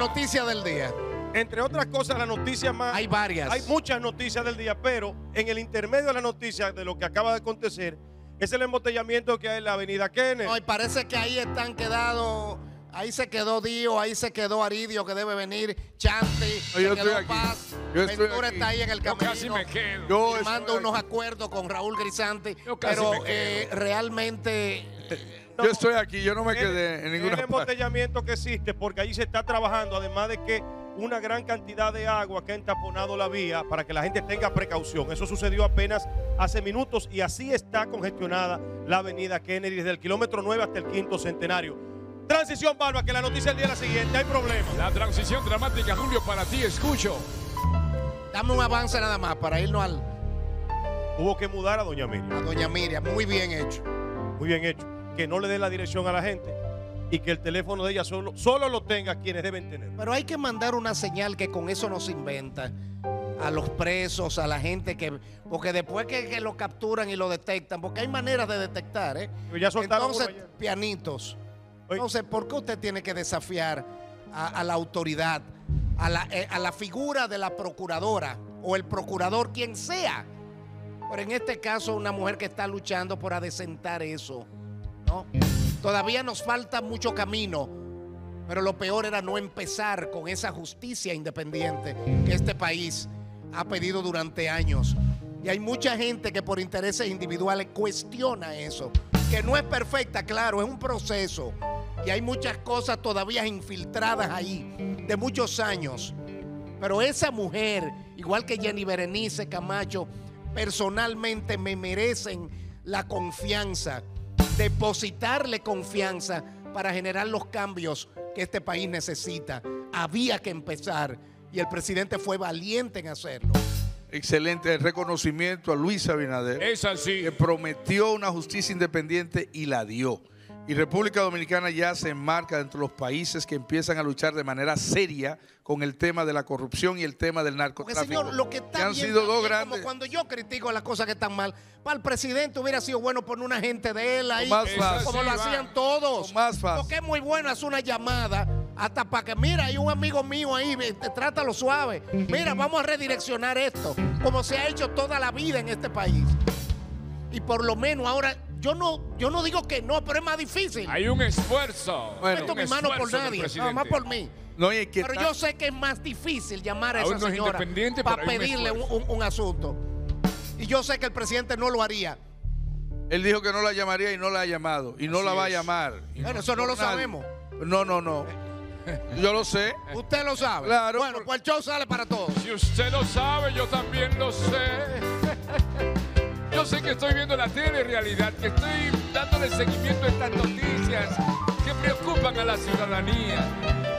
Noticia del día. Entre otras cosas, la noticia más. Hay varias. Hay muchas noticias del día, pero en el intermedio de la noticia de lo que acaba de acontecer es el embotellamiento que hay en la avenida Kennedy. No, y parece que ahí están quedados. Ahí se quedó Dio, ahí se quedó Aridio que debe venir, Chanti, No, yo se quedó estoy aquí. Paz, Yo estoy Ventura aquí. está ahí en el Yo camino. casi me quedo. Yo firmando estoy unos aquí. acuerdos con Raúl Grisanti, Yo casi pero me quedo. eh, realmente Yo estoy aquí, yo no me el- quedé en ninguna El parte. embotellamiento que existe, porque allí se está trabajando, además de que una gran cantidad de agua que ha entaponado la vía para que la gente tenga precaución. Eso sucedió apenas hace minutos y así está congestionada la avenida Kennedy desde el kilómetro 9 hasta el quinto centenario. Transición, Barba, que la noticia del día es la siguiente. Hay problemas. La transición dramática, Julio, para ti, escucho. dame un avance nada más para irnos al, Hubo que mudar a Doña Miriam. a Doña Miriam. Muy bien hecho. Muy bien hecho. Que no le dé la dirección a la gente y que el teléfono de ella solo, solo lo tenga quienes deben tener. Pero hay que mandar una señal que con eso no se inventa a los presos, a la gente que... Porque después que, que lo capturan y lo detectan, porque hay maneras de detectar, ¿eh? Ya Entonces, pianitos. Entonces, ¿por qué usted tiene que desafiar a, a la autoridad, a la, eh, a la figura de la procuradora o el procurador, quien sea? Pero en este caso, una mujer que está luchando por adecentar eso, Todavía nos falta mucho camino, pero lo peor era no empezar con esa justicia independiente que este país ha pedido durante años. Y hay mucha gente que por intereses individuales cuestiona eso. Que no es perfecta, claro, es un proceso. Y hay muchas cosas todavía infiltradas ahí de muchos años. Pero esa mujer, igual que Jenny Berenice Camacho, personalmente me merecen la confianza, depositarle confianza para generar los cambios que este país necesita. Había que empezar y el presidente fue valiente en hacerlo. Excelente reconocimiento a Luis Abinader. Es así. que prometió una justicia independiente y la dio. Y República Dominicana ya se enmarca dentro de los países que empiezan a luchar de manera seria con el tema de la corrupción y el tema del Porque narcotráfico. señor, lo que está que han bien sido dos también, grandes. como cuando yo critico las cosas que están mal, para el presidente hubiera sido bueno poner una gente de él ahí, Más fácil. como lo hacían todos. Más fácil. Porque es muy bueno hacer una llamada hasta para que, mira, hay un amigo mío ahí, te- trátalo suave. Mira, vamos a redireccionar esto, como se ha hecho toda la vida en este país. Y por lo menos ahora, yo no, yo no digo que no, pero es más difícil. Hay un esfuerzo. Bueno. No meto mi mano por nadie, nada más por mí. No, es que Pero yo sé que es más difícil llamar a Aún esa señora independiente, para pedirle un, esfuerzo. un- un asunto. Y yo sé que el presidente no lo haría. él dijo que no la llamaría y no la ha llamado. Y no la va a llamar. Y Bueno, eso no lo nadie. sabemos. No, no, no. Yo lo sé. Usted lo sabe. Claro, Bueno, pues el show sale para todos. Si usted lo sabe, yo también lo sé. Yo sé que estoy viendo la realidad, que estoy dándole seguimiento a estas noticias que preocupan a la ciudadanía.